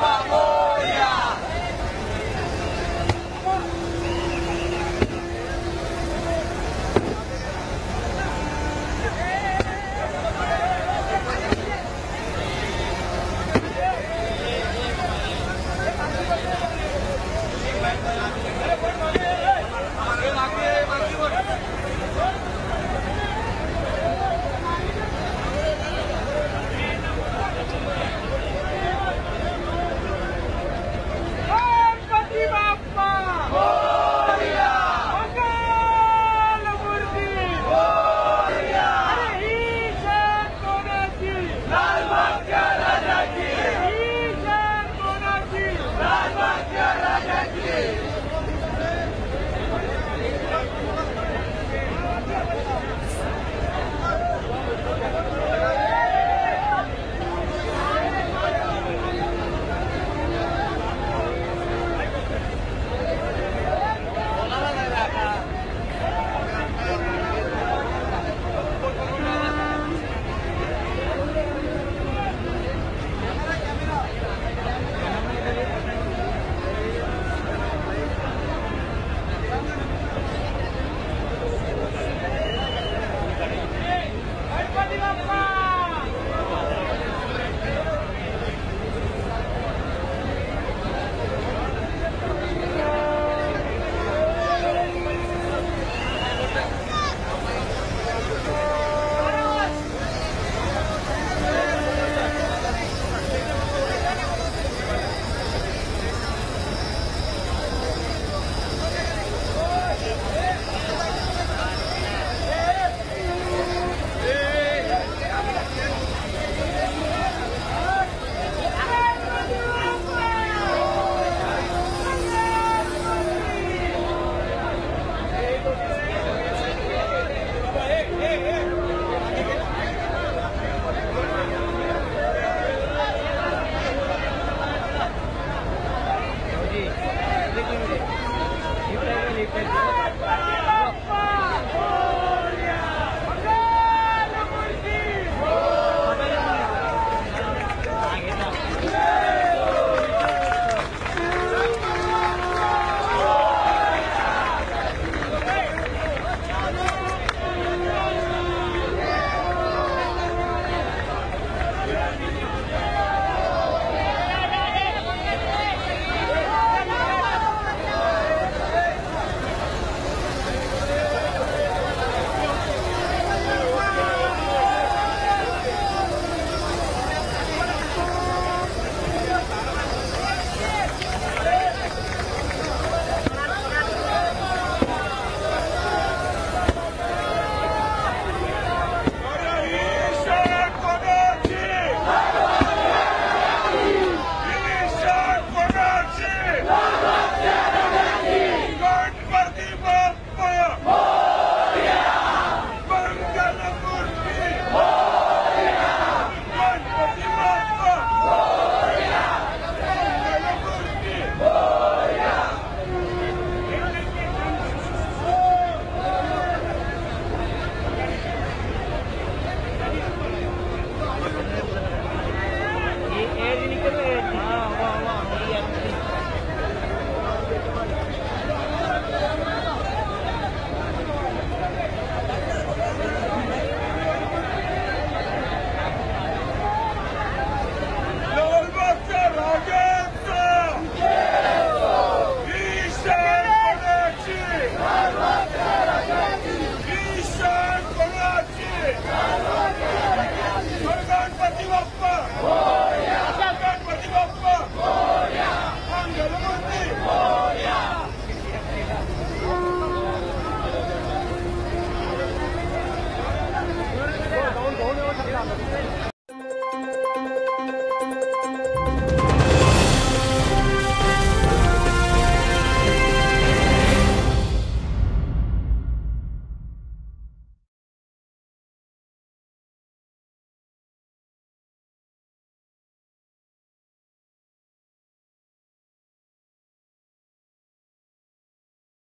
Bobby.